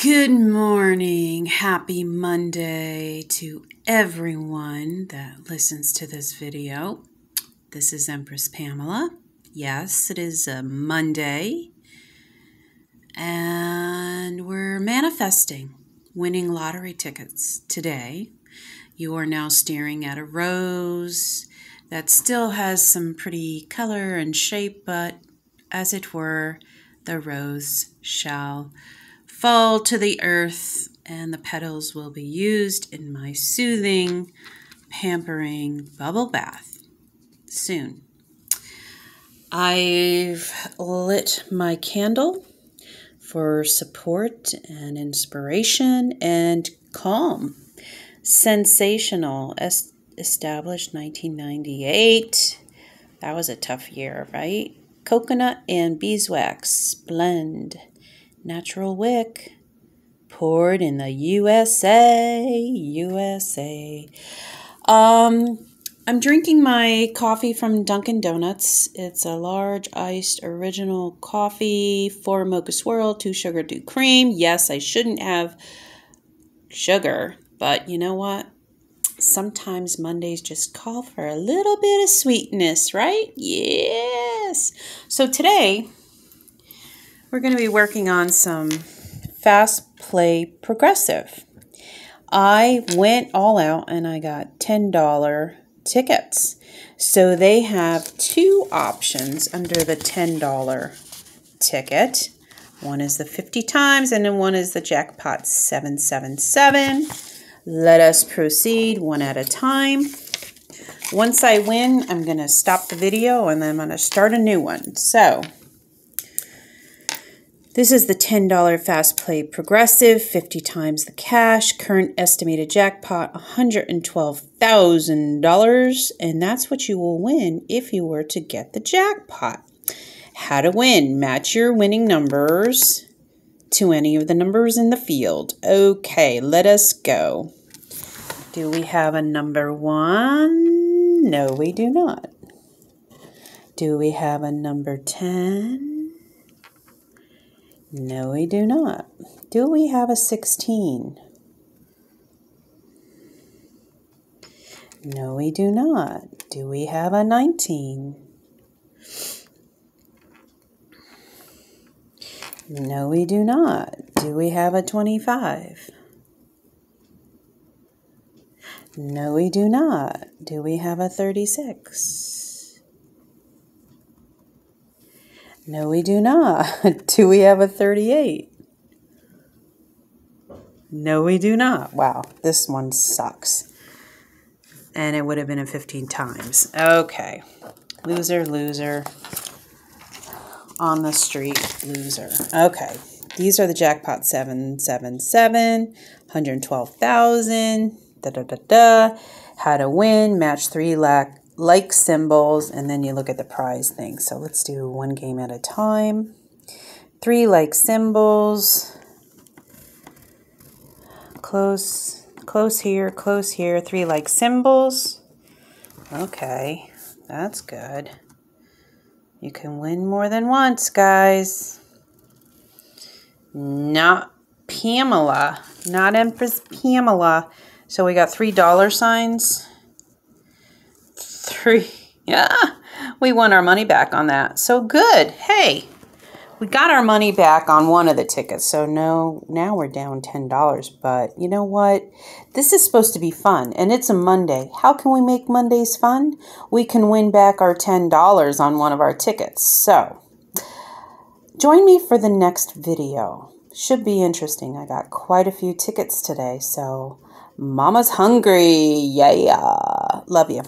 Good morning. Happy Monday to everyone that listens to this video. This is Empress Pamela. Yes, it is a Monday. And we're manifesting winning lottery tickets today. You are now staring at a rose that still has some pretty color and shape, but as it were, the rose shall fall to the earth, and the petals will be used in my soothing, pampering bubble bath soon. I've lit my candle for support and inspiration and calm. Sensational, es- established 1998. That was a tough year, right? Coconut and beeswax blend natural wick poured in the USA, USA. Um, I'm drinking my coffee from Dunkin' Donuts. It's a large iced original coffee, four mocha swirl, two sugar, two cream. Yes, I shouldn't have sugar, but you know what? Sometimes Mondays just call for a little bit of sweetness, right? Yes. So today, we're going to be working on some fast play progressive. I went all out and I got $10 tickets. So they have two options under the $10 ticket. One is the 50 times and then one is the jackpot 777. Let us proceed one at a time. Once I win, I'm going to stop the video and then I'm going to start a new one. So this is the $10 Fast Play Progressive, 50 times the cash, current estimated jackpot $112,000, and that's what you will win if you were to get the jackpot. How to win. Match your winning numbers to any of the numbers in the field. Okay, let us go. Do we have a number one? No, we do not. Do we have a number 10? No, we do not. Do we have a 16? No, we do not. Do we have a 19? No, we do not. Do we have a 25? No, we do not. Do we have a 36? No, we do not. do we have a 38? No, we do not. Wow, this one sucks. And it would have been a 15 times. Okay. Loser, loser. On the street, loser. Okay. These are the jackpot 777, 112,000, da da da da. How to win, match three lakh like symbols, and then you look at the prize thing. So let's do one game at a time. Three like symbols. Close, close here, close here. Three like symbols. Okay, that's good. You can win more than once, guys. Not Pamela, not Empress Pamela. So we got three dollar signs three. Yeah, we won our money back on that. So good. Hey, we got our money back on one of the tickets. So no, now we're down $10. But you know what? This is supposed to be fun and it's a Monday. How can we make Mondays fun? We can win back our $10 on one of our tickets. So join me for the next video. Should be interesting. I got quite a few tickets today. So mama's hungry. Yeah. Love you.